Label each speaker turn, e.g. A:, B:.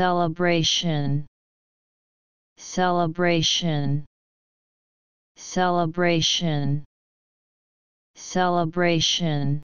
A: celebration. Celebration. Celebration. Celebration.